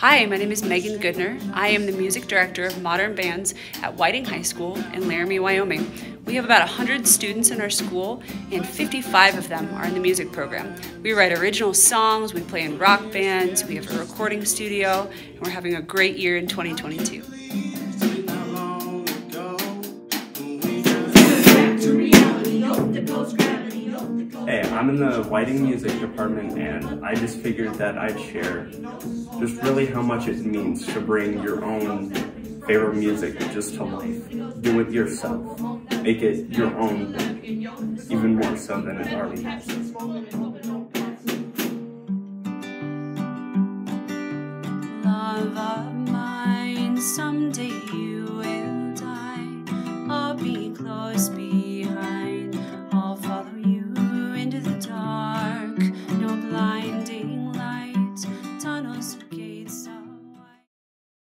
Hi, my name is Meghan Goodner. I am the music director of modern bands at Whiting High School in Laramie, Wyoming. We have about 100 students in our school, and 55 of them are in the music program. We write original songs, we play in rock bands, we have a recording studio, and we're having a great year in 2022. hey, I'm in the Whiting music department and I just figured that I'd share just really how much it means to bring your own favorite music just to life. Do it yourself. Make it your own, even more so than it already is. someday you will die or be close. Be